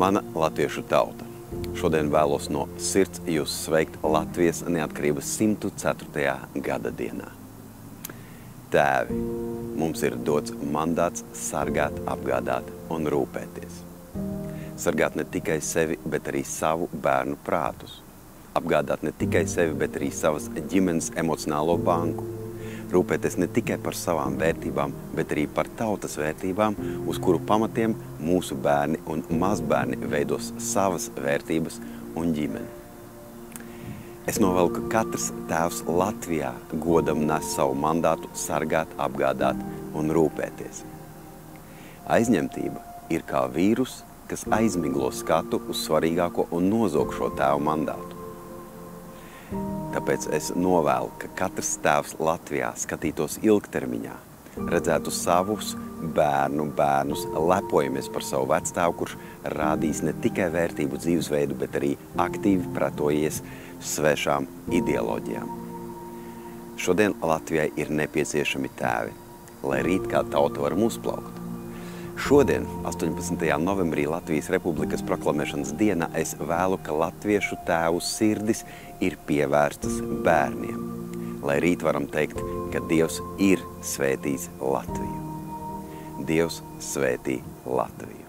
Mana latviešu tauta. Šodien vēlos no sirds jūs sveikt Latvijas neatkarības 104. gada dienā. Tēvi, mums ir dots mandāts sargāt, apgādāt un rūpēties. Sargāt ne tikai sevi, bet arī savu bērnu prātus. Apgādāt ne tikai sevi, bet arī savas ģimenes emocionālo banku rūpēties ne tikai par savām vērtībām, bet arī par tautas vērtībām, uz kuru pamatiem mūsu bērni un mazbērni veidos savas vērtības un ģimeni. Es novēlu, ka katrs tēvs Latvijā godam nes savu mandātu sargāt, apgādāt un rūpēties. Aizņemtība ir kā vīrus, kas aizmiglo skatu uz svarīgāko un nozog šo tēvu mandātu. Tāpēc es novēlu, ka katrs tēvs Latvijā skatītos ilgtermiņā, redzētu savus bērnu bērnus, lepojamies par savu vecstāvu, kurš rādīs ne tikai vērtību dzīvesveidu, bet arī aktīvi pretojies svešām ideoloģijām. Šodien Latvijai ir nepieciešami tēvi, lai rīt kā tauta varam uzplaukt. Šodien, 18. novembrī Latvijas Republikas proklamēšanas dienā, es vēlu, ka latviešu tēvu sirdis ir pievērstas bērniem, lai rīt varam teikt, ka Dievs ir svētījis Latviju. Dievs svētī Latviju.